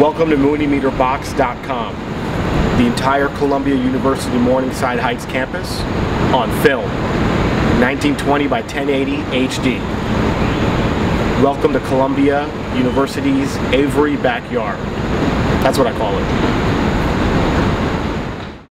Welcome to MuniMeterBoXXX.com. The entire Columbia University Morningside Heights campus on film. 1920 by 1080 HD. Welcome to Columbia University's Avery backyard. That's what I call it.